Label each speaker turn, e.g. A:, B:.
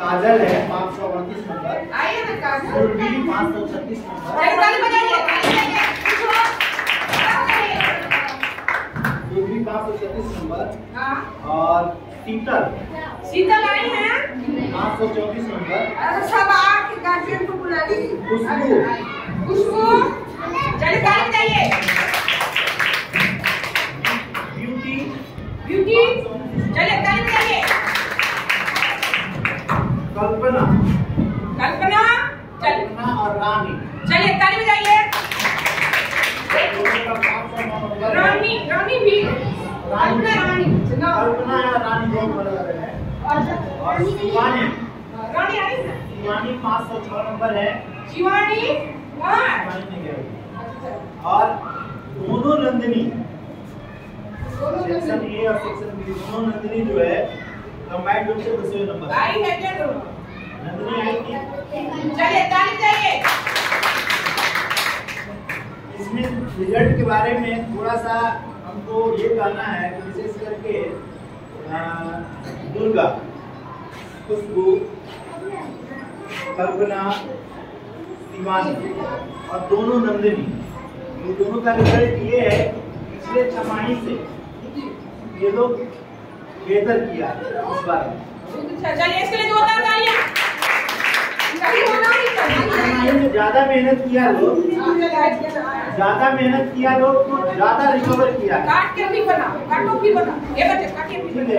A: काजल है पाँच सौ अड़तीस नंबर।
B: आइए ना काजल?
A: सुरभि पाँच सौ छत्तीस नंबर। सुरभि पाँच सौ छत्तीस नंबर।
B: हाँ।
A: और शीतल।
B: शीतल आई है?
A: पाँच सौ चौबीस नंबर।
B: सब आपके गार्जियन को बुला लीजिए
A: खुशबू।
B: खुशबू। चलिए ताली बजाइए
A: ब्यूटी।
B: ब्यूटी। चलिए ताली बजाइए
A: कल्पना।
B: कल्पना
A: कल्पना और रानी।
B: चलिए ताली बजाइए। रानी रानी भी। कल्पना रानी।
A: कल्पना या रानी दोनों अलग अलग है। और शिवानी।
B: रानी आई
A: शिवानी पाँच सौ छह नंबर है।
B: शिवानी
A: गई। और दोनों नंदिनी सेक्शन ए और सेक्शन बी दोनों नंदिनी जो है कंबाइंड रूप से दूसरे नंबर।
B: आई है
A: नंदिनी
B: चलिए ताली बजाइए
A: इसमें रिज़ल्ट के बारे में थोड़ा सा हमको ये कहना है कि विशेष करके दुर्गा खुशबू कल्पना शिवानी और दोनों नंदिनी ये दोनों का रिज़ल्ट ये है पिछले छमाही से ये लोग बेहतर किया इस बार।
B: चलिए इसके लिए जोरदार तालियाँ
A: ज़्यादा मेहनत किया लोग। ज़्यादा मेहनत किया लोग तो ज़्यादा रिकवर किया।
B: काट के भी बना काटो भी बना ये बच्चे काट
A: के भी